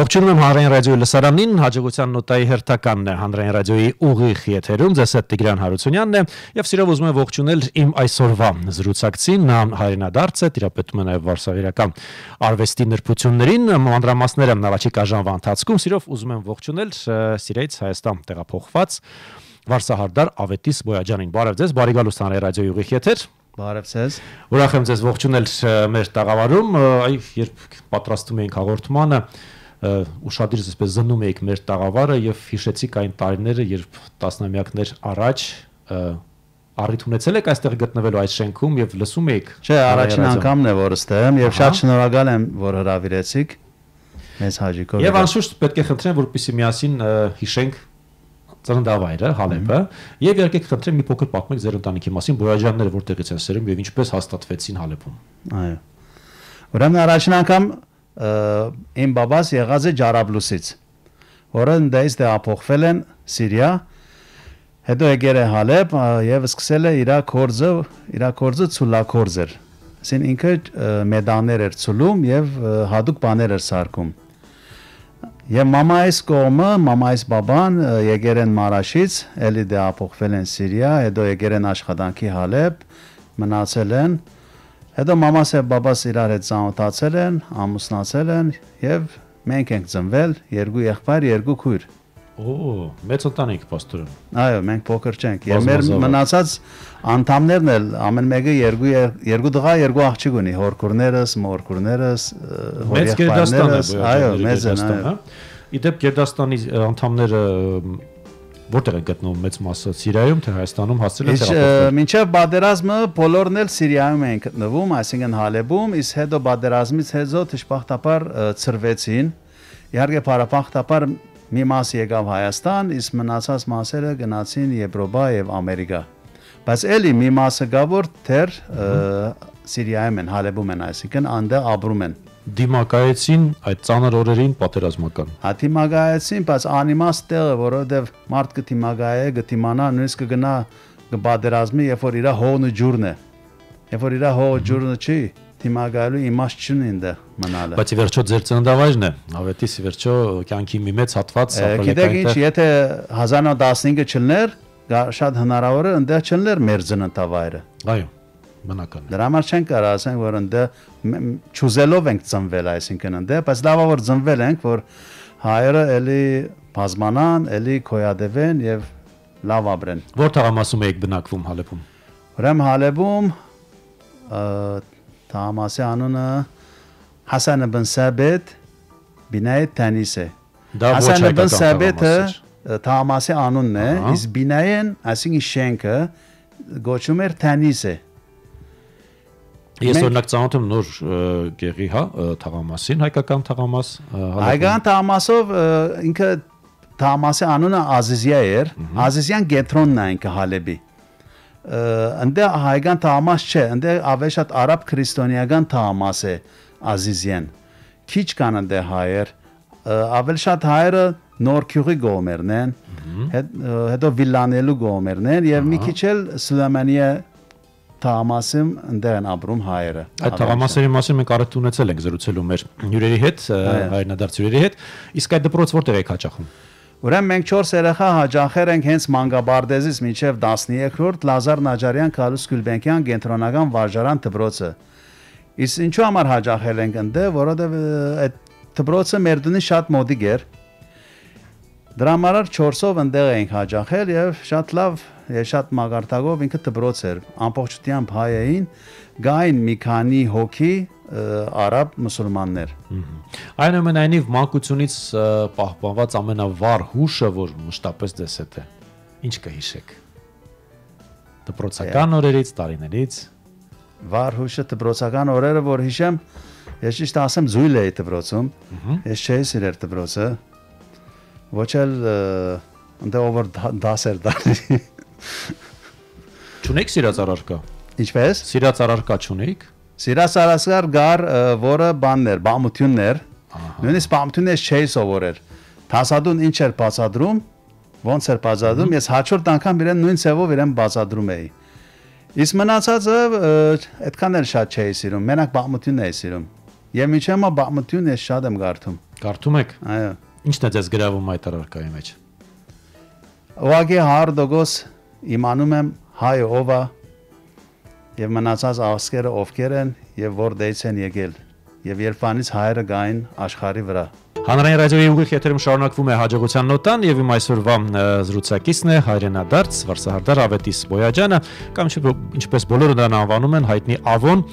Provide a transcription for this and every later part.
Ողջունում եմ Հանրային ռադիոյի լսարանին, հաջողության նոտայի հերթականն է Հանրային ռադիոյի ուղիղ եթերում, ձեզ հետ Տիգրան Հարությունյանն է, եւ սիրով ուզում եմ ողջունել իմ այսօրվա զրուցակցին, նա հայրենադարձ է, տիրապետում է նաեւ վարսավիրական արվեստի նրբություններին, մանրամասները առաջիկա ժամվա ընթացքում սիրով ուզում եմ ողջունել Սիրեից Հայաստան տեղափոխված Վարսահարդար Ավետիս Բոյաջանին։ Բարև ձեզ, բարի գալուստ Հանրային ռադիոյի ուղիղ եթեր։ Բարև ձեզ։ Ուրախ եմ ձեզ ողջունել մեր տաղավարում, այ երբ պատրաստում էինք հաղորդմանը, ուշադրից այսպես զննում էիք մեր տաղավարը եւ հիշեցիք այն տարիները, երբ տասնամյակներ առաջ առիթ ունեցել եք այստեղ գտնվելու այդ շենքում եւ լսում եք։ Չէ, առաջին անգամն է որ ստեմ եւ շատ շնորհակալ եմ որ հրավիրեցիք մեզ Հաջիկով։ Եվ անշուշտ պետք է խնդրեմ, որպեսզի միասին հիշենք ծննդավայրը Հալեպը եւ իհարկե կխնդրեմ մի փոքր պատմեք ձեր ընտանիքի մասին, բոյաջանները որտեղից են սերում եւ ինչպես հաստատվեցին Հալեպում։ Այո։ Ուրեմն առաջին անգամ իմ բաբաս եղած է Ջարաբլուսից, որը դες դե ապոխվել են Սիրիա, հետո եկել է Հալեբ եւ սկսել է իր կորձը, իր կորձը ցուլակորձ էր։ Ասեն ինքը մեդաներ էր ցուլում եւ հadouk բաներ էր սարքում։ Եվ մամայիս կողմը, մամայիս բաբան եկել են Մարաշից, ելի դե ապոխվել են Սիրիա, հետո եկել են աշխատանքի Հալեբ, մնացել են, Հետո մամաս եւ բաբաս իրար հետ ծանոթացել են, ամուսնացել են եւ մենք ենք ծնվել երկու եղբայր, երկու քույր։ Օ, մեծ ընտանիք պաստորը։ Այո, մենք փոքր չենք։ Եվ մեր մնացած անդամներն էլ ամեն մեկը երկու երկու դղա, երկու աղջիկ ունի, հորքուրներս, մորքուրներս, հորեղբայրներս։ Այո, մեծ են, այո։ Իդեպ Գերդաստանի անդամները Որտեղ է գտնվում մեծ մասը Սիրիայում թե Հայաստանում հասել է տեղափոխվել։ Մինչև պատերազմը բոլորն էլ Սիրիայում են գտնվում, այսինքն Հալեբում, իսկ հետո պատերազմից հետո դժբախտաբար ծրվեցին։ Իհարկե բարապախտաբար մի մաս եկավ Հայաստան, իսկ մնացած մասերը գնացին Եվրոպա եւ Ամերիկա։ Բայց էլի մի մասը գա որ թեր Սիրիայում են, Հալեբում են, այսինքն անդե ապրում են դիմակայեցին այդ ծանր օրերին պատերազմական։ Հա դիմակայեցին, բայց անիմաստ տեղը, որովհետև մարդ կդիմակայե, կդիմանա, նույնիսկ կգնա կպատերազմի, երբ որ իր հողն ու ջուրն է։ Երբ որ իր հողը ջուրը չի, դիմակայելու իմաստ չունի ինձ մնալը։ Բայց ի վերջո ձեր ծննդավայրն է, ավետիս ի վերջո կյանքի մի մեծ հատված ապրել Գիտեք ինչ, եթե 1915-ը չլներ, շատ հնարավոր է ընդեղ չլներ մեր ծննդավայրը։ Այո բնական է։ Դրա համար չեն կարող ասենք, որ ընդ ճուզելով ենք ծնվել, այսինքն ընդ, բայց լավա որ ծնվել ենք, որ հայերը էլի բազմանան, էլի քոյադևեն եւ լավ ապրեն։ Որ թաղամասում եք բնակվում Հալեբում։ Ուրեմն Հալեբում թաղամասի անունը Հասան բն Սաբետ Բինայ ոչ հայկական բն Սաբետը թաղամասի անունն է, իսկ Բինայեն, այսինքն շենքը գոչում էր Տանիս է։ Ես օրինակ ծանոթ եմ նոր գեղի, հա, թաղամասին, հայկական թաղամաս։ Հայկական թաղամասով ինքը թաղամասի անունը Ազիզիա էր, Ազիզյան գետրոնն է ինքը Հալեբի։ Ընդ հայկական թաղամաս չէ, ընդ ավելի շատ արաբ քրիստոնեական թաղամաս է Ազիզյան։ Քիչ կան ընդ հայեր, ավելի շատ հայերը նոր քյուղի գոմերն են, հետո վիլանելու գոմերն են եւ մի քիչ էլ Սուլեմանիա թաղամասում ընդեղ են ապրում հայերը։ Այդ թաղամասերի մասին մենք առիթ ունեցել ենք զրուցելու մեր հյուրերի հետ, հայրենադարձ հյուրերի հետ։ Իսկ այդ դպրոց որտեղ եք հաճախում։ Ուրեմն մենք 4 երեխա հաճախեր ենք հենց Մանգաբարդեզից մինչև 13-րդ Լազար Նաջարյան Քալուս Գյուլբենկյան կենտրոնական վարժարան դպրոցը։ Իսկ ինչու համար հաճախել ենք ընդ, որովհետև այդ դպրոցը մեր դունի շատ մոդիկ էր։ Դրա համար 4-ով ընդեղ էինք հաճախել եւ շատ լավ շատ մագարտակով ինքը դբրոց էր ամբողջությամբ հայ էին գային մի քանի հոգի արաբ մուսուլմաններ այնուամենայնիվ մանկությունից պահպանված ամենավառ հուշը որ մշտապես դες է ինչ կհիշեք դպրոցական օրերից տարիներից վառ հուշը դպրոցական օրերը որ հիշեմ ես ճիշտ ասեմ զույլ էի դպրոցում ես չէի սիրել դպրոցը ոչ էլ ընդ over դասեր դարի Չունեք սիրած առարկա։ Ինչպես։ Սիրած առարկա չունեք։ Սիրած առարկա գար, որը բաններ, բամություններ։ Նույնիսկ բամություններ չէի սովորել։ Թասադուն ինչ էր բացադրում, ոնց էր բացադրում, ես հաջորդ անգամ իրեն նույն ցևով իրեն բացադրում էի։ Իսկ մնացածը այդքան էլ շատ չէի սիրում, մենակ բամությունն էի սիրում։ Եվ միջեմա բամությունն ես շատ եմ գարթում։ Կարդում եք։ Այո։ Ինչն է ձեզ գրավում այդ առարկայի մեջ։ Ուղղակի 100% իմանում եմ հայը ով է եւ մնացած ասկերը ովքեր են եւ որտեղից են եկել եւ երբանից հայերը գային աշխարի վրա։ Հանրային ռադիոյի ուղիղ եթերում շարունակվում է հաջողության նոտան եւ իմ այսօրվա զրուցակիցն է հայրենադարձ Վարսահարդար Ավետիս Բոյաջյանը, կամ ինչպես բոլորը նրան անվանում են հայտնի Ավոն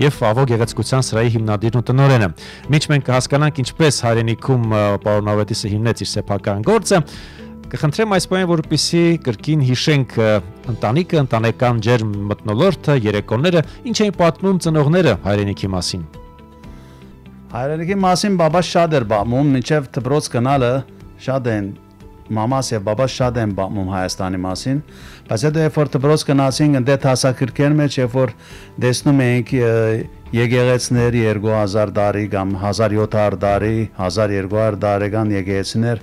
եւ Ավո գեղեցկության սրահի հիմնադիրն ու տնօրենը։ Միջ մենք կհասկանանք ինչպես հայրենիքում պարոն Ավետիսը հիմնեց իր սեփական գործը, Կխնդրեմ այս բանը, որպեսզի կրկին հիշենք ընտանիքը, ընտանեկան ջերմ մտնոլորտը, երեկոները, ինչ էին պատմում ծնողները հայրենիքի մասին։ Հայրենիքի մասին բաբաս շատ էր բամում, մինչև դբրոց գնալը շատ են մամաս եւ բաբաս շատ են բամում Հայաստանի մասին, բայց հետո երբ որ դբրոց գնացինք ընդ հասակրկեր մեջ, երբ որ տեսնում էինք եկեղեցներ 2000 տարի կամ 1700 տարի, 1200 տարեկան եկեղեցիներ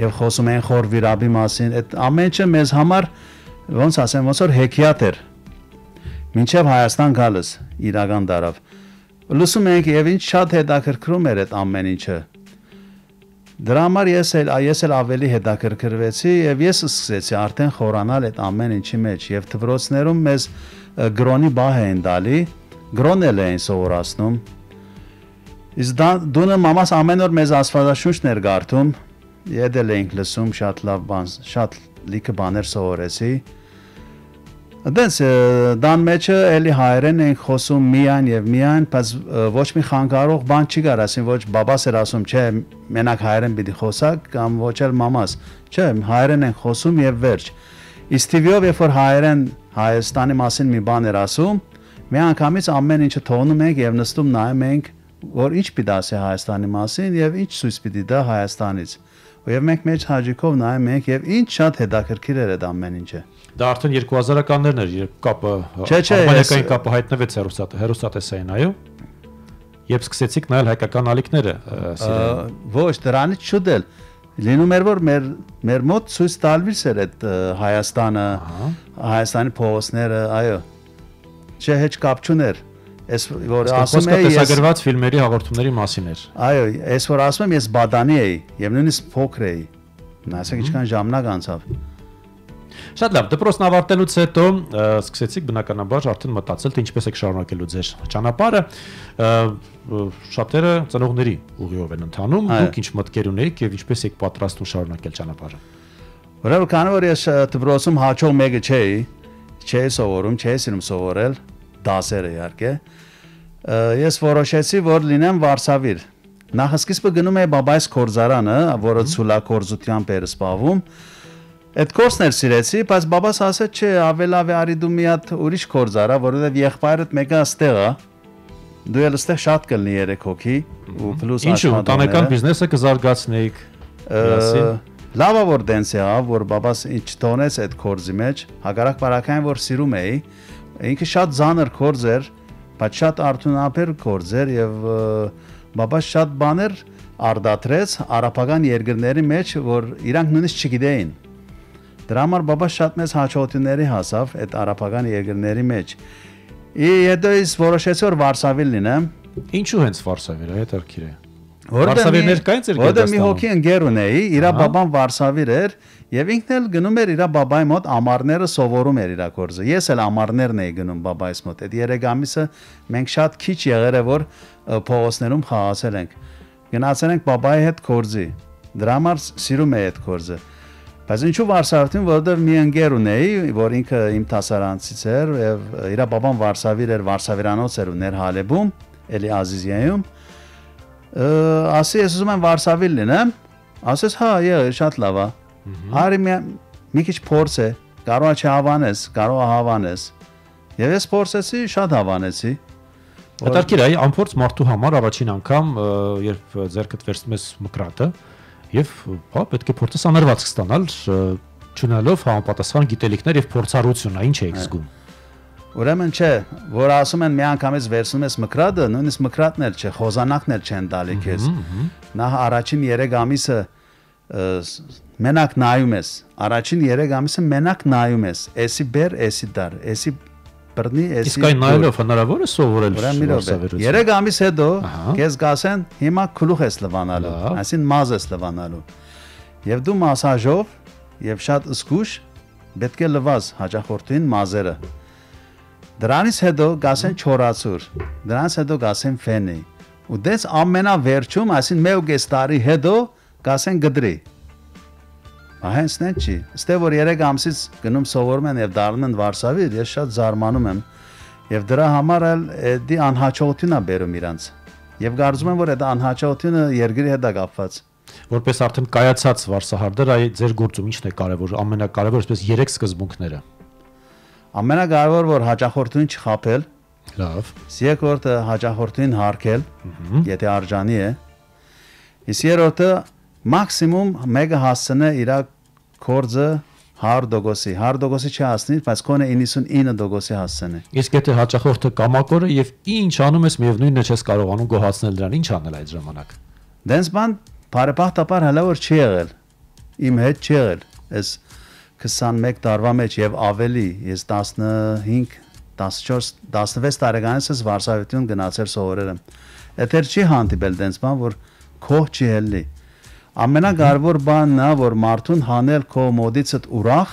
եւ խոսում են խոր վիրաբի մասին, այդ ամենը մեզ համար ոնց ասեմ, ոնց որ հեքիաթ էր։ Մինչև Հայաստան գալս իրական դարավ լսում ենք եւ ինչ շատ հետաքրքրում էր այդ ամեն ինչը դրա համար ես էլ ես էլ ավելի հետաքրքրվեցի եւ ես սկսեցի արդեն խորանալ այդ ամեն ինչի մեջ եւ դվրոցներում մեզ գրոնի բահ էին դալի գրոնել էին սովորացնում իսկ դունը մամաս ամեն օր մեզ աստվածաշունչներ գարթում յետել էինք լսում շատ լավ բան շատ լիքը բաներ սովորեցի Դենց դան մեջը էլի հայերեն են խոսում միայն եւ միայն, բայց ոչ մի խանգարող բան չի գար, ասին ոչ բաբաս էր ասում, չէ, մենակ հայերեն պիտի խոսակ կամ ոչ էլ մամաս։ Չէ, հայերեն են խոսում եւ վերջ։ Իստիվիով երբ որ հայերեն Հայաստանի մասին մի բան էր ասում, մի անգամից ամեն ինչը թողնում ենք եւ նստում նայում ենք, որ ինչ պիտի ասի Հայաստանի մասին եւ ինչ ցույց պիտի դա Հայաստանից։ Եվ մենք մեջ հաջիկով նայում ենք եւ ինչ շատ հետաքրքիր էր այդ ամեն ինչը։ Դա արդեն 2000-ականներն էր, երբ կապը Ալբանիական կապը հայտնվեց հերոստատը, հերոստատեսային, այո։ Երբ սկսեցիք նայել հայկական ալիքները սիրել։ Ոչ, դրանից շուտել լինում էր որ մեր մեր մոտ ցույց տալվից էր այդ Հայաստանը, Հայաստանի փողոցները, այո։ Չէ, հեչ կապ չուներ։ Այս որ ասում եմ ես տեսագրված ֆիլմերի հաղորդումների մասին էր։ Այո, այս որ ասում եմ ես բադանի էի եւ նույնիսկ փոքր էի։ Նայեցեք ինչքան ժամանակ անցավ։ Շատ լավ, դպրոցն ավարտելուց հետո սկսեցիք բնականաբար արդեն մտածել թե ինչպես եք շարունակելու ձեր ճանապարհը։ Շատերը ծնողների ուղիով են ընթանում, դուք ինչ մտքեր ունեիք եւ ինչպես եք պատրաստվում շարունակել ճանապարհը։ Որովհետեւ քանի որ ես դպրոցում հաջող մեկը չէի, չէի սովորում, չէի սիրում սովորել, դասերը իհարկե։ Ես որոշեցի, որ լինեմ Վարշավիր։ Նախասկիզբը գնում էի բաբայս կորզարանը, որը ցուլակորզությամբ էր սպավում։ Այդ կորսն էր սիրեցի, բայց բաբաս ասաց, չէ, ավելավ է արի դու մի հատ ուրիշ կորզ արա, որովհետև եղբայրդ մեկը աստեղ է։ Դու էլ աստեղ շատ կլինի երեք հոգի ու պլյուս աշխատանք։ Ինչու՞ ընտանեկան բիզնեսը կզարգացնեիք։ Լավա որ դենս եղավ, որ բաբաս ինչ տոնեց այդ կորզի մեջ, հագարակ բարակային որ սիրում էի, ինքը շատ զանր կորզ էր, բայց շատ արդյունաբեր կորզ էր եւ բաբաս շատ բաներ արդատրեց արաբական երկրների մեջ, որ իրանք նույնիսկ չգիտեին Դրա համար բաբա շատ մեծ հաջողությունների հասավ այդ արաբական երկրների մեջ։ Ի հետո ես որոշեցի որ Վարշավիլ լինեմ։ Ինչու հենց Վարշավիլ, այդ արքիր է։ Վարշավիր ներկայից էր գտած։ Որտե մի հոգի ընկեր ունեի, իր բաբան Վարշավիր էր եւ ինքն էլ գնում էր իր բաբայի մոտ ամառները սովորում էր իր կորզը։ Ես էլ ամառներն էի գնում բաբայիս մոտ։ Այդ 3 ամիսը մենք շատ քիչ եղել է որ փողոցներում խաղացել ենք։ Գնացել ենք բաբայի հետ կորզի։ Դրա համար սիրում էի այդ կորզը։ Բայց ինչու Վարշավին, որովհետև մի ընկեր ունեի, որ ինքը իմ տասարանցից էր եւ իր բաբան Վարշավիր էր, Վարշավիրանոց էր ուներ Հալեբում, էլի Ազիզիայում։ Ասի ես ուզում եմ Վարշավիլ լինեմ։ Ասես հա, եղե, շատ լավ է։ Արի մի մի քիչ փորձ է, կարող է չհավանես, կարող է հավանես։ Եվ ես փորձեցի, շատ հավանեցի։ Հետարքիր է, ամփորձ մարդու համար առաջին անգամ, երբ ձերքդ վերցնում ես մկրատը, եւ հա պետք է փորձես անարված ստանալ ճանալով համապատասխան գիտելիքներ եւ փորձառություն, ինչ եք զգում։ Ուրեմն չէ, որ ասում են մի անգամից վերցնում ես մկրատը, նույնիսկ մկրատն էլ չէ, խոզանակն էլ չեն տալի քեզ։ Նա առաջին 3 ամիսը մենակ նայում ես, առաջին 3 ամիսը մենակ նայում ես, էսի բեր, էսի դար, էսի բռնի էսի Իսկ այն նայելով հնարավոր է սովորել վարսավերություն։ 3 ամիս հետո քեզ գասեն հիմա քլուխ ես լվանալու, այսին մազ ես լվանալու։ Եվ դու մասաժով եւ շատ զգուշ պետք է լվաս հաջախորդին մազերը։ Դրանից հետո գասեն չորացուր, դրանից հետո գասեն ֆենի։ Ու դες ամենավերջում, այսին 1.5 տարի հետո գասեն գդրի։Ահենցն է չի։ Ստե որ 3 ամսից գնում սովորում են եւ դառնում են Վարշավիր, ես շատ զարմանում եմ։ Եվ դրա համար էլ դի անհաջողություն է բերում իրանց։ Եվ կարծում եմ որ այդ անհաջողությունը երկրի հետ է կապված։ Որպես արդեն կայացած վարսահարդեր, այ ձեր գործում ի՞նչն է կարևոր, ամենակարևորը այսպես 3 սկզբունքները։ Ամենակարևոր որ հաջախորդին չխապել, Լավ։ երկրորդը հաջախորդին հարկել, եթե արժանի է։ Իսկ երրորդը մաքսիմում մեկը հասցնե իր կորձը 100%-ի, 100%-ի չհասնի, բայց կոնե 99%-ի հասցնի։ Իսկ եթե հաճախորդը կամակոր է եւ ինչ անում ես, միևնույնն է չես կարողանում գոհացնել դրան, ինչ անել այդ ժամանակ։ Դենց բան բարեբախտաբար հələ որ չի եղել։ Իմ հետ չի եղել։ Այս 21 տարվա մեջ եւ ավելի, ես 15 14 16 տարեկանից ես Վարշավայում գնացել սովորել եմ։ Էդեր չի հանդիպել դենց բան, որ քո չի ելնի։ Ամենակարևոր բանն է, որ մարդուն հանել քո մոդիցդ ուրախ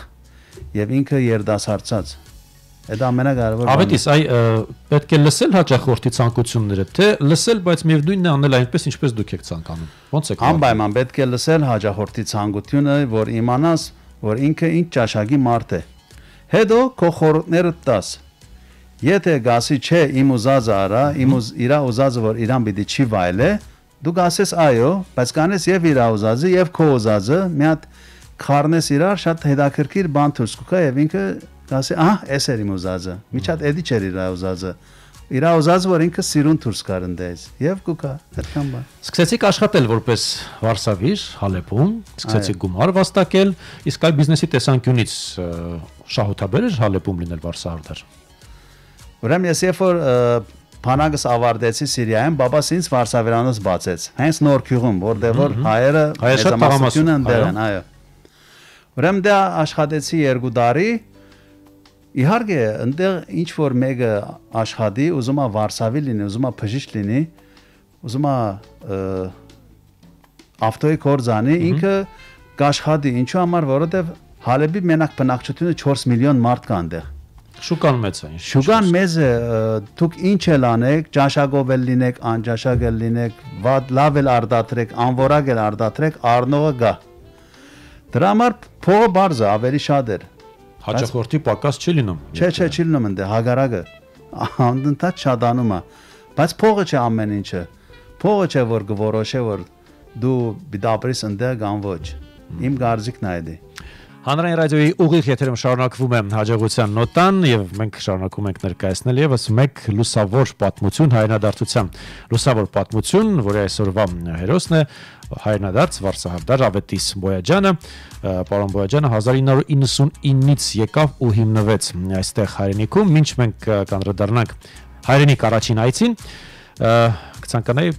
եւ ինքը երդասարցած։ Այդ ամենակարևոր բանն է։ Ավետիս, այ պետք է լսել հաճախորդի ցանկությունները, թե լսել, բայց միևնույնն է անել այնպես, ինչպես դուք եք ցանկանում։ Ոնց եք։ Անպայման պետք է լսել հաջախորդի ցանկությունը, որ իմանաս, որ ինքը ինչ ճաշակի մարդ է։ Հետո քո խորհուրդները տաս։ Եթե գասի չէ իմ ուզածը արա, իմ ուզ իրա ուզածը որ իրան պիտի չի վայելե, դու գասես այո, բայց կանես եւ իրա ուզածը եւ քո ուզածը մի հատ խառնես իրար շատ հետաքրքիր բան դուրս կգա եւ ինքը գասի, ահա, էս էր իմ ուզածը։ Միջատ էդի չէր իրա ուզածը։ Իրա ուզածը որ ինքը սիրուն դուրս կարնդես եւ կուկա, այդքան բան։ Սկսեցիք աշխատել որպես վարսավիր Հալեբում, սկսեցիք գումար վաստակել, իսկ այ բիզնեսի տեսանկյունից շահութաբեր էր Հալեբում լինել վարսահարդար։ Ուրեմն ես երբ որ ը, բանակս ավարտեցի Սիրիայում, բաբաս ինձ Վարշավերանոց բացեց։ Հենց նոր քյուղում, որտեղ որ հայերը մեծամասնությունը ընդեր են, այո։ Ուրեմն դա աշխատեցի երկու տարի։ Իհարկե, այնտեղ ինչ որ մեկը աշխատի, ուզում է Վարշավի լինի, ուզում է բժիշկ լինի, ուզում է ավտոյի կորզանի, ինքը կաշխատի, ինչու համար, որովհետև Հալեբի մենակ բնակչությունը 4 միլիոն մարդ կա այնտեղ։ Շուկան մեծ է։ Շուգան մեզ է, դուք ինչ էլ անեք, ճաշակով էլ լինեք, անճաշակ էլ լինեք, վատ լավ էլ արդատրեք, անորակ էլ արդատրեք, առնողը գա։ Դրա համար փողը բարձ է, ավելի շատ էր։ Հաճախորդի պակաս չի լինում։ Չէ, չէ, չի լինում ընդ հագարակը։ Անդընթաց շատանում է։ Բայց փողը չէ ամեն ինչը։ Փողը չէ որ գորոշե որ դու բիդապրիս ընդեղ կամ ոչ։ Իմ գարձիկն է դա։ Հանրային ռադիոյի ուղիղ եթերում շարունակվում է հաջողության նոտան եւ մենք շարունակում ենք ներկայացնել եւս մեկ լուսավոր պատմություն հայրենադարձության։ Լուսավոր պատմություն, որի այսօրվա հերոսն է հայրենադարձ Վարսահարդար Ավետիս Բոյաջյանը։ Ա, Պարոն Բոյաջյանը 1999-ից եկավ ու հիմնվեց այստեղ հայրենիքում, ինչ մենք կանդրադառնանք հայրենիք առաջին այցին։ Կցանկանայի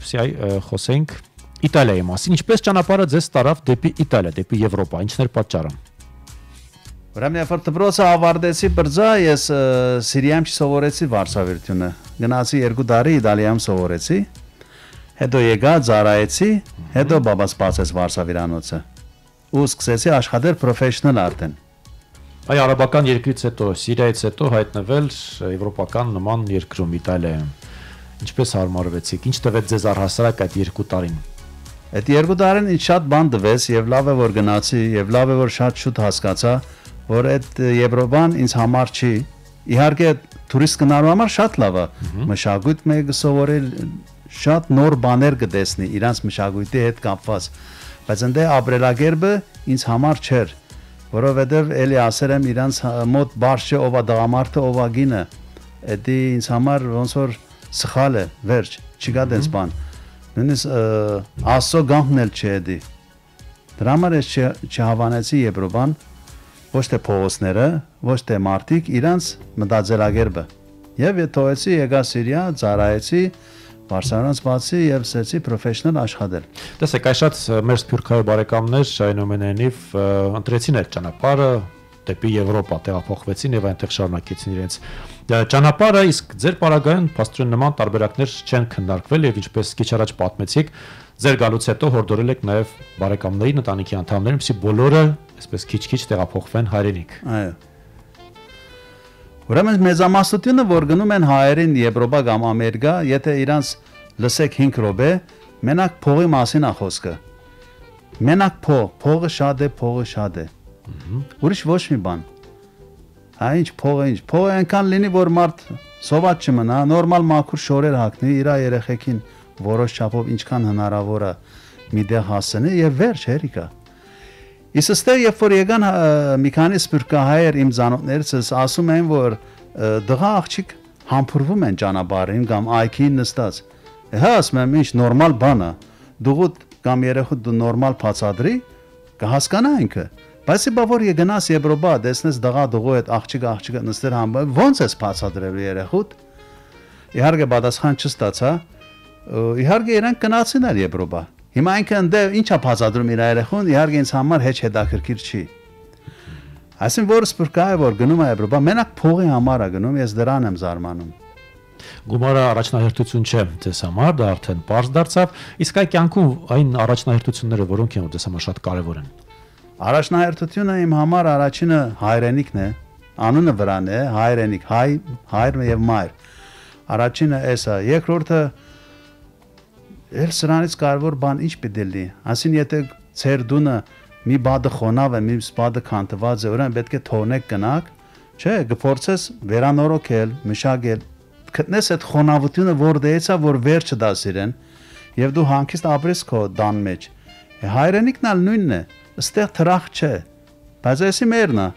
խոսենք Իտալիայի մասին։ Ինչպես ճանապարհը ձեզ տարավ դեպի Իտալիա, դեպի Եվրոպա։ Ինչն էր պատճառը։ Ուրեմն երբ դպրոցը ավարտեցի բրձա, ես Սիրիայում չսովորեցի վարշավերությունը։ Գնացի երկու տարի Իտալիայում սովորեցի։ Հետո եկա ծառայեցի, հետո բաբաս բացեց վարշավիրանոցը։ Ու սկսեցի աշխատել պրոֆեսիոնալ արդեն։ Այ արաբական երկրից հետո, Սիրիայից հետո հայտնվել եվրոպական նման երկրում Իտալիայում։ Ինչպես հարմարվեցիք։ Ինչ տվեց ձեզ առհասարակ այդ երկու տարին։ Այդ երկու տարին ինձ շատ բան տվեց եւ լավ է որ գնացի եւ լավ է որ շատ շուտ հասկացա, որ այդ Եվրոպան ինձ համար չի։ Իհարկե տուրիստ գնալու համար շատ լավ է։ Մշակույթ մեկը սովորել շատ նոր բաներ կտեսնի իրանց մշակույթի հետ կապված։ Բայց ընդ ապրելակերպը ինձ համար չէր, որովհետեւ էլի ասել եմ իրանց հա- մոտ բարձ ով է դղամարդը ով է գինը։ Դա ինձ համար ոնց որ սխալ է, վերջ, չկա դες բան։ Նույնիսկ ասո գամն էլ չէ դի։ Դրա համար ես չ- չհավանեցի Եվրոպան, ոչ թե փողոցները, ոչ թե մարտիկ, իրանց մտածելակերպը։ Եվ եթոյեցի եկա Սիրիա, ծառայեցի, Բարսելոնաց բացի եւ սեցի պրոֆեսիոնալ աշխատել։ Տեսեք, այ շատ մեր սփյուռքահայ բարեկամներ այնուամենայնիվ ընտրեցին այդ ճանապարհը, դեպի Եվրոպա տեղափոխվեցին եւ այնտեղ շարունակեցին իրենց ճանապարհը, իսկ ձեր պարագայում փաստորեն նման տարբերակներ չեն քննարկվել եւ ինչպես քիչ առաջ պատմեցիք, ձեր գալուց հետո հորդորել եք նաեւ բարեկամներին, ընտանիքի անդամներին, որպեսզի բոլորը այսպես քիչ-քիչ տեղափոխվեն հայրենիք։ Այո։ Ուրեմն մեծամասնությունը, որ գնում են հայերին Եվրոպա կամ Ամերիկա, եթե իրանց լսեք 5 րոպե, մենակ փողի մասին է խոսքը։ Մենակ փող, փողը շատ է, փողը շատ է։ Ուրիշ ոչ մի բան։ Հա ինչ փողը ինչ, փողը այնքան լինի, որ մարդ սոված չմնա, նորմալ մաքուր շորեր հագնի, իր երեխեքին որոշ չափով ինչքան հնարավոր է մի դեղ հասցնի եւ վերջ հերիկա։ Իսկ ստեղ երբ որ եկան մի քանի սպիրկահայեր իմ ցանոթներս ասում են որ դղա աղջիկ համբուրվում են ճանապարհին կամ այքին նստած։ Հա ասում եմ ինչ նորմալ բան է։ Դուղուտ կամ երեխու դու նորմալ բացադրի կհասկանա ինքը։ Բայց իբա որ եգնաս Եվրոպա, տեսնես դղա դղու այդ աղջիկը աղջիկը նստեր համ ո՞նց էս բացադրելու երեխուդ։ Իհարկե պատասխան չստացա, իհարկե իրանք գնացին al Եվրոպա։ Հիմա ինքը ընդ ինչա բացադրում իր երեխուն, իհարկե ինձ համար հեչ հետաքրքիր չի։ Այսին որ սպուրկա է որ գնում է Եվրոպա, մենակ փողի համար է գնում, ես դրան եմ զարմանում։ Գումարը առաջնահերթություն չէ ձեզ համար, դա արդեն པարզ դարձավ, իսկ այ կյանքում այն առաջնահերթությունները, որոնք են ձեզ համար շատ կարևոր են։ Առաջնահերթությունը իմ համար առաջինը հայրենիքն է, անունը վրան է, հայրենիք, հայ, հայր եւ մայր։ Առաջինը էսա, երկրորդը Էլ սրանից կարևոր բան ինչ է լինի։ Ասին եթե ծեր դունը մի բադը խոնավ է, մի բադը քանտված է, ուրեմն պետք է թողնեք գնաք, չէ, գործես վերանորոգել, մշակել, գտնես այդ խոնավությունը, որ դեեցա, որ վերջը դա սիրեն, եւ դու հանկիստ ապրես քո դան մեջ։ Հայրենիքն ալ նույնն է, ըստեղ թրախ չէ։ Բայց էսի մերնա։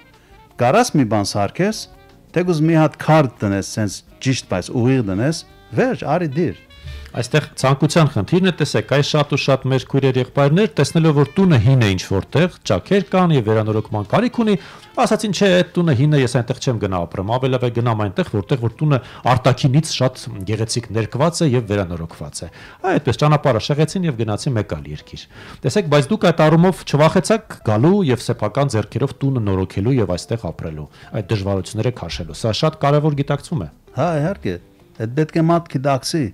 Կարաս մի բան սարքես, դեգուզ մի հատ քարտ տնես, sense ճիշտ բայց ուղիղ տնես, վերջ արի դիր Այստեղ ցանկության խնդիրն է, տեսեք, այս շատ ու շատ մեր քույրեր եղբայրներ տեսնելով որ տունը հին է ինչ որտեղ, ճակեր կան եւ վերանորոգման կարիք ունի, ասացին, չէ, այդ տունը հին է, ես այնտեղ չեմ գնա ապրեմ, ավելավ է գնամ այնտեղ, որտեղ որ տունը արտակինից շատ գեղեցիկ ներկված է եւ վերանորոգված է։ Այդպես ճանապարհը շեղեցին եւ գնացին մեկ այլ երկիր։ Տեսեք, բայց դուք այդ առումով չվախեցաք գալու եւ սեփական ձեռքերով տունը նորոգելու եւ այստեղ ապրելու, այդ դժվարությունները քաշելու։ Սա շատ կարեւոր գիտակցում է։ Հա, իհարկե։ Այդ պետք է մատ գիտակցի։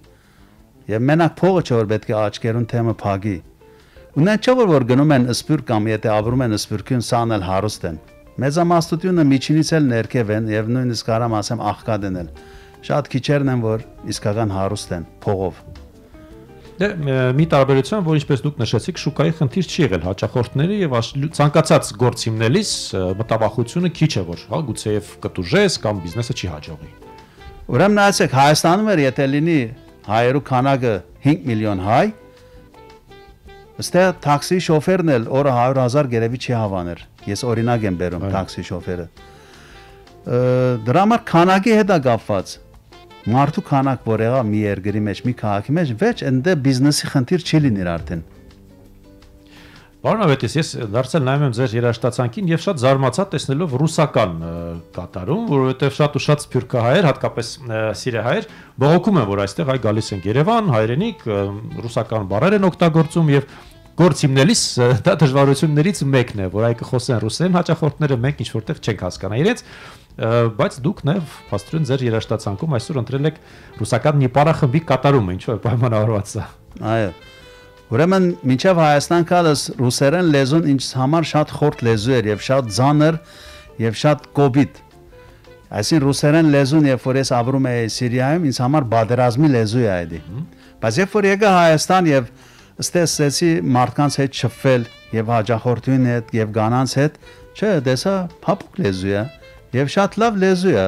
Եվ մենակ փողը չէ որ պետք է աչքերուն թեմը փագի։ Ունեն չէ որ որ գնում են սպյուր կամ եթե ապրում են սպյուրքին սանել հարուստ են։ Մեծամասնությունը միջինից էլ ներքև են եւ նույնիսկ կարամ ասեմ աղքատ են։ Շատ քիչերն են որ իսկական հարուստ են փողով։ Դե մի տարբերություն, որ ինչպես դուք նշեցիք, շուկայի խնդիր չի եղել հաճախորդների եւ ցանկացած գործ հիմնելիս մտավախությունը քիչ է որ, հա, գուցեև կտուժես կամ բիզնեսը չի հաջողի։ Ուրեմն նայեցեք Հայաստանում էր եթե լինի հայերու քանակը 5 միլիոն հայ, Ստեղ տաքսի շոֆերն էլ օրը 100.000 գերեվի չի հավաներ։ Ես օրինակ եմ բերում տաքսի շոֆերը։ Դրա համար քանակի հետ է կապված։ Մարդու քանակ, որ եղա մի երկրի մեջ, մի քաղաքի մեջ, վեճ ընդ բիզնեսի խնդիր չի լինի արդեն։ Պարոն Ավետիս, ես դարձել նայում եմ ձեր երաշտացանքին եւ շատ զարմացա տեսնելով ռուսական կատարում, որովհետեւ շատ ու շատ սփյուռքահայեր, հատկապես սիրիահայեր, բողոքում են, որ այստեղ այ գալիս են Երևան, հայրենիք, ռուսական բառեր են օգտագործում եւ գործ հիմնելիս դա դժվարություններից մեկն է, որ այ կխոսեն ռուսերեն հաճախորդները մենք ինչ որտեղ չենք հասկանա իրենց, բայց դուք նաև փաստորեն ձեր երաշտացանքում այսօր ընտրել եք ռուսական մի պարախմբի կատարումը, ինչու է պայմանավորված սա։ Այո Ուրեմն մինչև Հայաստան գալս ռուսերեն լեզուն ինձ համար շատ խորտ լեզու էր եւ շատ ծանր եւ շատ կոպիտ։ Այսին ռուսերեն լեզուն երբ որ ես ապրում էի Սիրիայում, ինձ համար բادرազմի լեզու է այդի։ Բայց երբ որ եկա Հայաստան եւ ստեսեցի մարդկանց հետ շփվել եւ հաջախորդույն հետ եւ կանանց հետ, չէ, դեսա փափուկ լեզու է եւ շատ լավ լեզու է։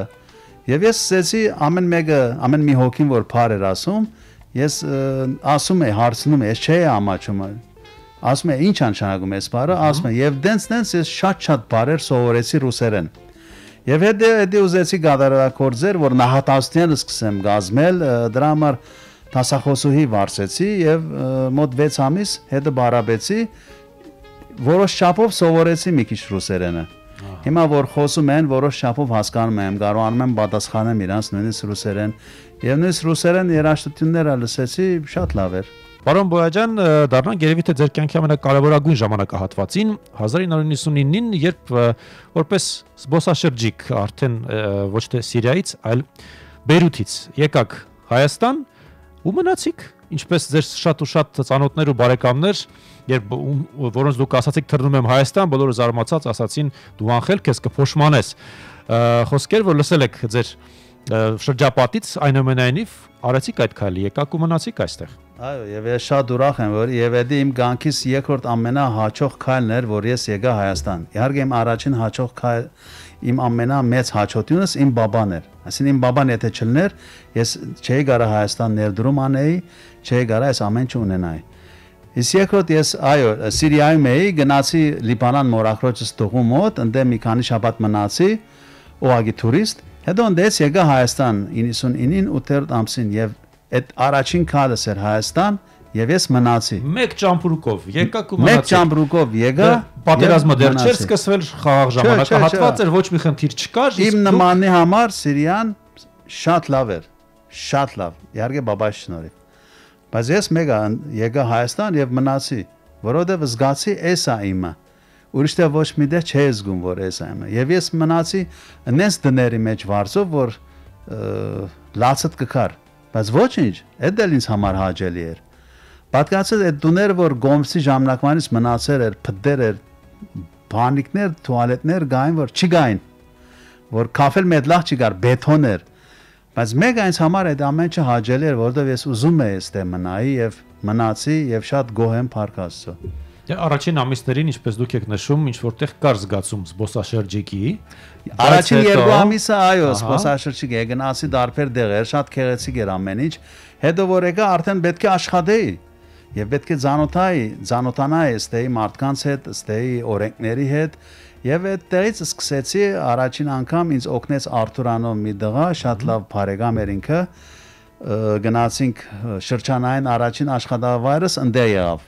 Եվ ես ստեսեցի ամեն մեկը, ամեն մի հոգին որ բար էր ասում, Ես ասում եմ, հարցնում եմ, ես չէի ամաչում։ Ասում եմ, ինչ անշանակում է այս բառը, ասում եմ, եւ դենց-դենց ես շատ-շատ բառեր սովորեցի ռուսերեն։ Եվ հետո հետո ուզեցի գադարակորձեր, որ նահատաստիանը սկսեմ գազմել, դրա համար տասախոսուհի վարսեցի եւ մոտ 6 ամիս հետո բարաբեցի որոշ չափով սովորեցի մի քիչ ռուսերենը։ Հիմա որ խոսում են, որոշ չափով հասկանում եմ, կարողանում եմ պատասխանել իրանց նույնիսկ ռուսերեն Եվ նույնիսկ ռուսերեն երաժշտությունները լսեցի, շատ լավ էր։ Պարոն Բոյաջան, դառնանք երևի թե ձեր կյանքի ամենակարևորագույն ժամանակահատվածին 1999-ին, երբ որպես զբոսաշրջիկ արդեն ոչ թե Սիրիայից, այլ Բեյրութից եկաք Հայաստան ու մնացիք ինչպես ձեր շատ ու շատ ծանոթներ ու բարեկամներ, երբ որոնց դուք ասացիք թռնում եմ Հայաստան, բոլորը զարմացած ասացին դու անխել քեզ կփոշմանես։ Խոսքեր, որ լսել եք ձեր շրջապատից այնուամենայնիվ արեցիք այդ քայլը, եկաք ու մնացիք այստեղ։ Այո, եւ ես շատ ուրախ եմ, որ եւ դա իմ գանքից երկրորդ ամենահաճող քայլն էր, որ ես եկա Հայաստան։ Իհարկե իմ առաջին հաճող քայլ իմ ամենամեծ հաճությունս իմ բաբան էր։ Այսինքն իմ բաբան եթե չլներ, ես չէի գարա Հայաստան ներդրում անեի, չէի գարա այս ամեն ինչ ունենայի։ Իսկ երկրորդ ես այո, Սիրիայում էի, գնացի Լիբանան մորախրոջս տողու մոտ, ընդ մի քանի շաբաթ մնացի, ուղագի տուրիստ, հետո ընդից եկա Հայաստան 99-ին 8-րդ ամսին եւ այդ առաջին քալս էր Հայաստան եւ ես մնացի։ Մեկ ճամփրուկով եկաք ու մնացիք։ Մեկ ճամփրուկով եկա։ Պատերազմը դեռ չէր սկսվել խաղաղ ժամանակահատված էր, ոչ մի խնդիր չկար։ Իմ նմանի համար Սիրիան շատ լավ էր։ Շատ լավ։ Իհարկե բաբայի շնորհիվ։ Բայց ես մեգա եկա Հայաստան եւ մնացի, որովհետեւ զգացի էսա իմը։ Ուրիշտե ոչ մի դեր չէ զգում, որ էսա իմը։ Եվ ես մնացի նես դների մեջ վարձով, որ լացդ կկար բայց ոչինչ, այդ էլ ինձ համար հաճելի էր։ Պատկացել այդ տուները, որ Գոմսի ժամանակվանից մնացել էր, փդեր էր, բանիկներ, туалетներ գային, որ չգային, որ կաֆել մեդլախ չգար, բետոն էր։ Բայց մեկ այնց համար այդ ամենը հաջելի էր, որովհետև ես ուզում եմ այստեղ մնայի եւ մնացի եւ շատ գոհ եմ Փարքաստո։ Դե առաջին ամիսներին, ինչպես դուք եք նշում, ինչ որտեղ կար զգացում զբոսաշրջիկի։ Առաջին երկու ամիսը այո, զբոսաշրջիկ եկնացի դարբեր դեղեր, շատ քեղեցիկ էր ամեն ինչ։ Հետո որ եկա, արդեն պետք է աշխատեի եւ պետք է զանոթայի, զանոթանայի ստեի մարդկանց հետ, ստեի օրենքների հետ եւ այդտեղից սկսեցի առաջին անգամ ինձ օգնեց Արթուրանով մի դղա, շատ լավ բարեկամ էր ինքը գնացինք շրջանային առաջին աշխատավայրս ընդե եղավ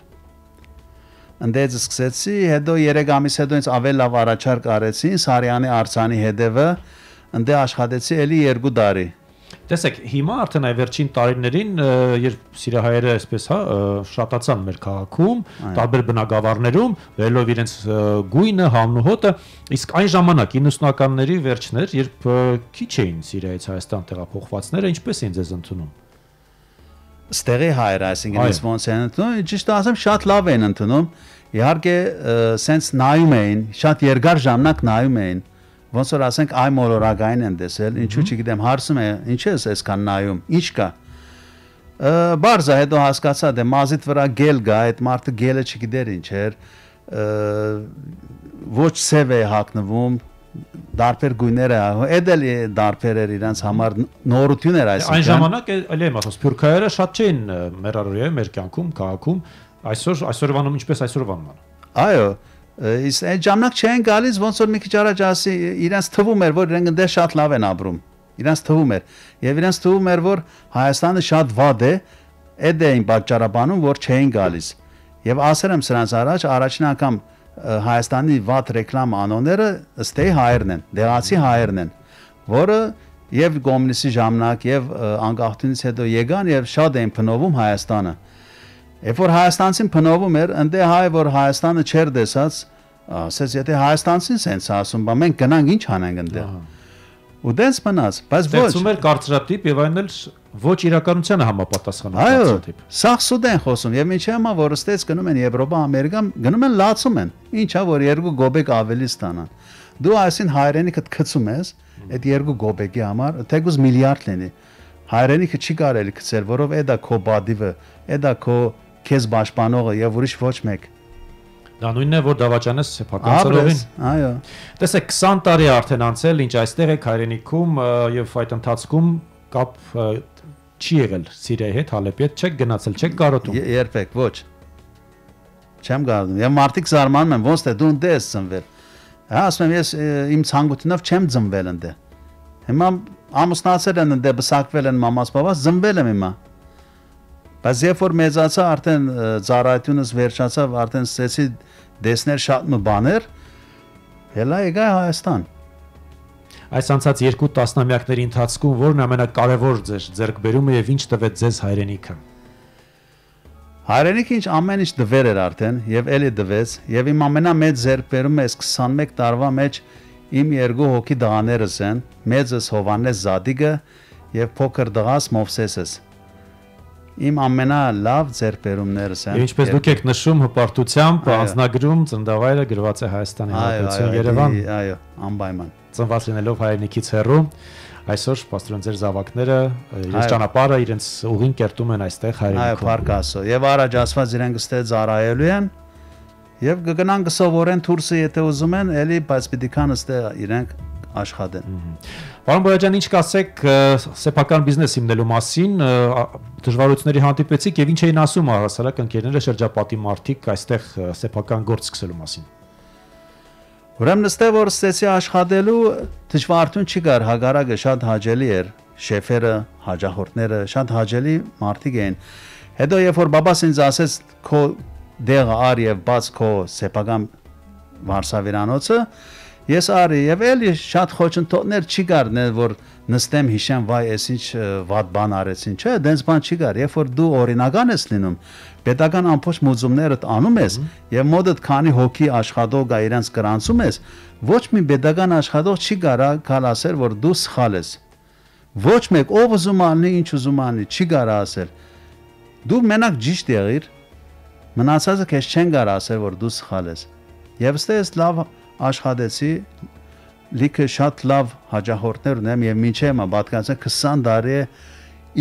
ընդեզ սկսեցի, հետո 3 ամիս հետո ինձ ավել լավ առաջարկ արեցին Սարյանի արցանի հետևը, ընդե աշխատեցի էլի 2 տարի։ Տեսեք, հիմա արդեն այ վերջին տարիներին, երբ սիրահայերը այսպես հա շատացան մեր քաղաքում, տարբեր բնակավարներում, վերելով իրենց գույնը, համն ու հոտը, իսկ այն ժամանակ 90-ականների վերջներ, երբ քիչ էին Սիրիայից Հայաստան տեղափոխվածները, ինչպես էին ձեզ ընդունում ստեղի հայր, այսինքն ես ոնց են ընդունում, ճիշտ ասեմ, շատ լավ են ընդունում։ Իհարկե, սենց նայում էին, շատ երկար ժամանակ նայում էին։ Ոնց որ ասենք այ մոլորակային են տեսել, ինչու չգիտեմ, հարցում է, ինչ է այսքան նայում, ինչ կա։ Բարձա հետո հասկացա, դե մազիտ վրա գել գա, այդ մարդը գելը չգիտեր ինչ էր։ Ոչ սև է հակնվում, դարբեր գույները, էլ դարբեր էր իրանց համար նորություն էր այսինքն։ Այն ժամանակ էլ եմ ասում, սփյուռքայերը շատ չէին մեր առօրյայում, մեր կյանքում, քաղաքում, այսօր այսօրվանում ինչպես այսօրվանն։ Այո, իսկ այդ ժամանակ չէին գալիս, ոնց որ մի քիչ առաջ ասի, իրանց թվում էր, որ իրենք այնտեղ շատ լավ են ապրում։ Իրանց թվում էր, եւ իրանց թվում էր, որ Հայաստանը շատ վատ է, այդ էին պատճառաբանում, որ չէին գալիս։ Եվ ասել եմ սրանց առաջ, առաջին անգամ Հայաստանի վատ ռեկլամ անոնները ըստեի հայերն են, դեղացի հայերն են, որը եւ կոմունիստի ժամանակ եւ անկախությունից հետո եկան եւ շատ էին փնովում Հայաստանը։ Երբ որ Հայաստանցին փնովում էր, ընդ հայ որ Հայաստանը չեր տեսած, ասես եթե Հայաստանցին սենց ասում, բա մենք գնանք ինչ անենք ընդեղ։ Ու դες մնաց, բայց ոչ։ Ստեղծում էր կարծրատիպ եւ այն էլ ոչ իրականությանը համապատասխանող կարծրատիպ։ Սա սուտ են խոսում եւ ինչի՞ համա որ ստեց գնում են Եվրոպա, Ամերիկա, գնում են լացում են։ Ինչա որ երկու գոբեկ ավելի ստանան։ Դու այսին հայրենիքդ գցում ես այդ երկու գոբեկի համար, թեկուզ միլիարդ լինի։ Հայրենիքը չի կարելի գցել, որով էդա քո բադիվը, էդա քո քեզ պաշտպանողը եւ ուրիշ ոչ մեկ։ Դա նույնն է, որ դավաճանես սեփական ծրովին։ Այո։ Տեսեք, 20 տարի արդեն անցել, ինչ այստեղ եք հայրենիքում եւ այդ ընթացքում կապ չի եղել Սիրիայի հետ, Հալեպի հետ, չեք գնացել, չեք կարոտում։ Երբեք, ոչ։ Չեմ կարոտում։ Եվ մարդիկ զարմանում են, ոնց թե դու ընդ ես ծնվել։ Հա, ասում եմ, ես իմ ցանկությունով չեմ ծնվել ընդ։ Հիմա ամուսնացել են ընդ, բսակվել են մամաս, բաբաս, ծնվել եմ հիմա։ Բայց երբ որ մեծացա, արդեն ծառայությունս վերջացավ, արդեն սկսեցի դեսներ շատ մը բաներ, հելա եկա Հայաստան։ Այս անցած երկու տասնամյակների ընթացքում ո՞րն ամենակարևոր ձեր ձեռքբերումը եւ ինչ տվեց ձեզ հայրենիքը։ Հայրենիքը ինչ ամեն ինչ դվեր էր արդեն եւ էլի դվեց եւ իմ ամենամեծ ձերբերումը էս 21 տարվա մեջ իմ երկու հոգի դղաներս են մեծս Հովանես Զադիգը եւ փոքր դղաս Մովսեսս իմ ամենալավ ձերբերումներս են ինչպես դուք եք նշում հպարտությամբ անznագրում ծնդավայրը գրված է Հայաստանի Հանրապետություն Երևան այո անպայման ծնված լինելով հայրենիքից հեռու այսօր պաստորեն ձեր զավակները իրենց ճանապարհը իրենց ուղին կերտում են այստեղ հայրենիքում։ Այո, փառք Աստծո։ Եվ առաջ ասված իրենք ստե ծառայելու են եւ կգնան կսովորեն դուրսը, եթե ուզում են, էլի, բայց պիտի կան ստե իրենք աշխատեն։ Պարոն Բոյաջան, ինչ կասեք սեփական բիզնես հիմնելու մասին, դժվարությունների հանդիպեցիք եւ ինչ էին ասում առասարակ ընկերները շրջապատի մարդիկ այստեղ սեփական գործ սկսելու մասին։ Ուրեմն ըստ որ ստեցի աշխատելու դժվարություն չի գար, հագարակը շատ հաճելի էր, շեֆերը, հաջախորդները շատ հաճելի մարդիկ էին։ Հետո երբ որ բաբաս ինձ ասեց քո դեղը ար եւ բաց քո սեփական վարսավիրանոցը, ես արի եւ էլի շատ խոչընդոտներ չի գար, որ նստեմ հիշեմ վայ էս ինչ վատ բան արեցին, չէ, դենց բան չի գար, երբ որ դու օրինական ես լինում, պետական ամբողջ մուզումներդ անում ես եւ մոդդ քանի հոգի աշխատող գա իրենց գրանցում ես, ոչ մի պետական աշխատող չի կարա կալ ասել, որ դու սխալ ես։ Ոչ մեկ ով ուզում անի, ինչ ուզում անի, չի կարա ասել։ Դու մենակ ճիշտ եղիր, մնացածը քեզ չեն կարա ասել, որ դու սխալ ես։ Եվ ստե ես լավ աշխատեցի, լիքը շատ լավ հաջախորդներ ունեմ եւ մինչեւ մա պատկանցը 20 տարի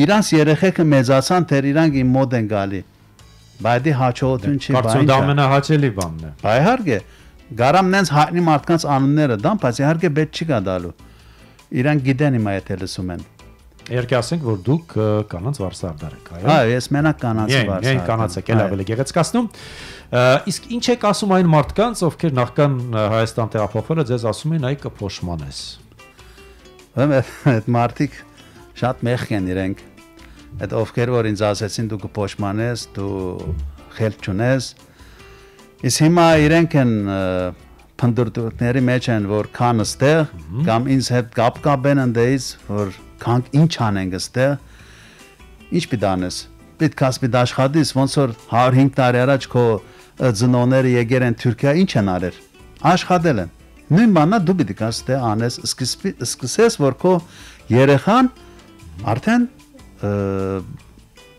իրանց երեխեքը մեծացան, թե իրանք իմ մոդ են գալի։ Բայց դի հաճողություն չի, բայց դա ամենահաճելի բանն է։ Բայ իհարկե, գարամ նենց հայտնի մարդկանց անունները դան, բայց իհարկե պետք չի գադալու։ Իրանք գիտեն հիմա եթե լսում են։ Իհարկե ասենք, որ դուք կանանց վարսարդար եք, այո։ Այո, ես մենակ կանանց վարսարդար։ Միայն կանանց եք, էլ ավելի գեղեցկացնում։ Իսկ ինչ եք ասում այն մարդկանց, ովքեր նախքան Հայաստան տեղափոխվելը ձեզ ասում են այ կփոշմանես։ Այդ մարդիկ շատ մեղք են իրենք այդ ովքեր որ ինձ ասեցին դու կփոշմանես, դու խելք չունես։ Իսկ հիմա իրենք են փնդուրտների մեջ են որ քան ստեղ կամ ինձ հետ կապ կապեն ընդեից որ քանք ինչ անենք ստեղ ինչ պիտի անես պետք է ասպիտ աշխատես ոնց որ 105 տարի առաջ քո ծնողները եկել են Թուրքիա ինչ են արել աշխատել են նույն բանա դու պիտի կաս թե անես սկսես որ քո երեխան արդեն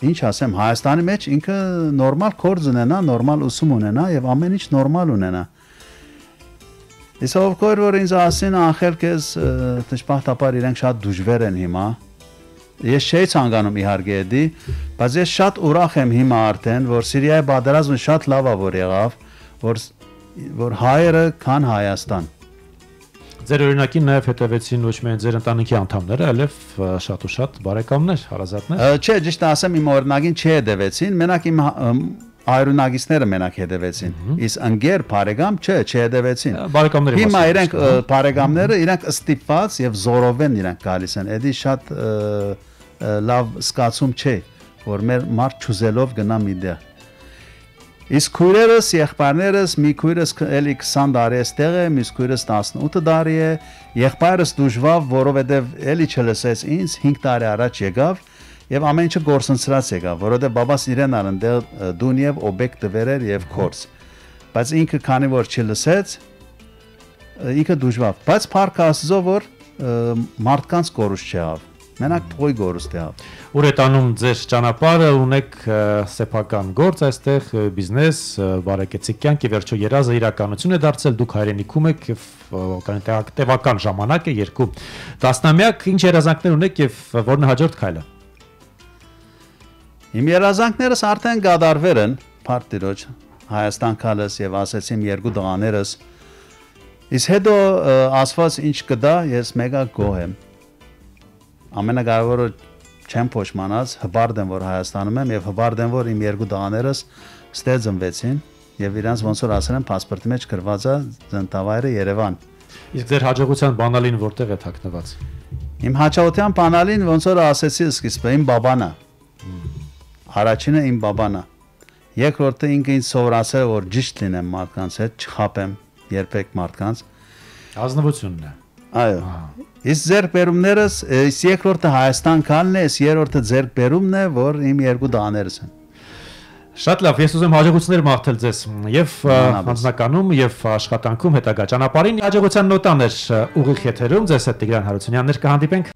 ինչ ասեմ, Հայաստանի մեջ ինքը նորմալ կորձ ունենա, նորմալ ուսում ունենա եւ ամեն ինչ նորմալ ունենա։ Ես ովքոր որ ինձ ասին ախել քեզ դժբախտաբար իրենք շատ դժվեր են հիմա։ Ես չէի ցանկանում իհարկե դի, բայց ես շատ ուրախ եմ հիմա արդեն, որ Սիրիայի պատերազմը շատ լավ է որ եղավ, որ որ հայերը քան Հայաստան։ Ձեր օրինակին նաև հետևեցին ոչ միայն ձեր ընտանիքի անդամները, այլև շատ ու շատ բարեկամներ, հարազատներ։ Չէ, ճիշտ ասեմ, իմ օրինակին չհետևեցին, մենակ իմ այրունագիստները մենակ հետևեցին։ Իսկ ընկեր բարեկամ չէ, չհետևեցին։ Բարեկամների Հիմա իրենք բարեկամները իրենք ստիպված եւ զորովեն իրենք գալիս են։ Էդի շատ լավ սկացում չէ, որ մեր մարդ ճուզելով գնա մի դեր։ Իսկ քույրերս, եղբայրներս, մի քույրս էլի 20 տարի է ստեղ է, մյուս քույրս 18 տարի է, եղբայրս դժվավ, որովհետև էլի չլսեց ինձ 5 տարի առաջ եկավ եւ ամեն ինչը գործընծրած եկավ, որովհետև բաբաս իրեն ան այնտեղ դուն եւ օբյեկտ դվերեր եւ կորս։ Բայց ինքը քանի որ չլսեց, ինքը դժվավ, բայց փառք Աստծո որ մարդկանց կորուս չեղավ Մենակ փողի գորստի ավ։ Ուր է տանում ձեր ճանապարհը, ունեք սեփական գործ այստեղ, բիզնես, բարեկեցիկ կյանք եւ վերջո երազը իրականություն է դարձել, դուք հայրենիքում եք եւ կանտեղ տևական ժամանակ է երկու տասնամյակ, ինչ երազանքներ ունեք եւ որն է հաջորդ քայլը։ Իմ երազանքներս արդեն գադարվեր են Փարտիրոջ Հայաստան քալս եւ ասեցիմ երկու տղաներս Իս հետո ասված ինչ կդա, ես մեգա գոհ եմ։ Ամենակարևորը չեմ փոշմանած, հբարդ եմ որ Հայաստանում եմ եւ հբարդ եմ որ իմ երկու տղաներս ստեծնվեցին եւ իրանց ոնց որ ասել են паспорտի մեջ գրված է Ձնտավայրը Երևան։ Իսկ ձեր հաջողության բանալին որտեղ է թաքնված։ Իմ հաջողության բանալին ոնց որ ասեցի սկիզբը իմ բաբանա։ Առաջինը իմ բաբանա։ Երկրորդը ինքը ինձ սովորացել որ ճիշտ լինեմ մարդկանց հետ, չխապեմ երբեք մարդկանց։ Ազնվությունն է։ Այո։ Իսկ ձերբերումներս, երկրորդը Հայաստան քալն է, երրորդը ձերբերումն է, որ իմ երկու դաներս են։ Շատ լավ, ես ուզում հաջողություններ մաղթել ձեզ եւ հանձնականում եւ աշխատանքում հետագա ճանապարհին հաջողության նոտաներ ուղիղ եթերում ձեզ հետ Տիգրան Հարությունյաններ կհանդիպենք